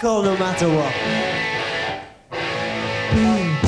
Call no matter what. Hmm.